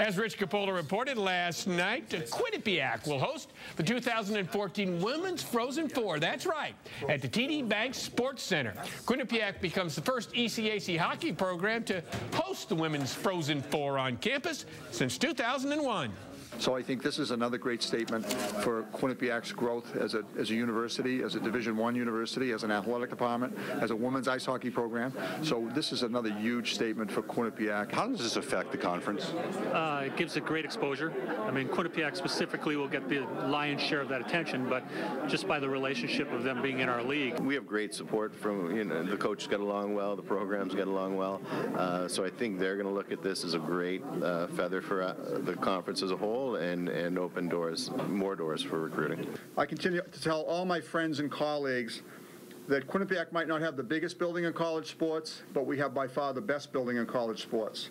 As Rich Coppola reported last night, Quinnipiac will host the 2014 Women's Frozen Four. That's right, at the TD Bank Sports Center. Quinnipiac becomes the first ECAC hockey program to host the Women's Frozen Four on campus since 2001. So I think this is another great statement for Quinnipiac's growth as a, as a university, as a Division One university, as an athletic department, as a women's ice hockey program. So this is another huge statement for Quinnipiac. How does this affect the conference? Uh, it gives it great exposure. I mean, Quinnipiac specifically will get the lion's share of that attention, but just by the relationship of them being in our league. We have great support from, you know, the coaches get along well, the programs get along well. Uh, so I think they're going to look at this as a great uh, feather for uh, the conference as a whole and, and open doors, more doors for recruiting. I continue to tell all my friends and colleagues that Quinnipiac might not have the biggest building in college sports, but we have by far the best building in college sports.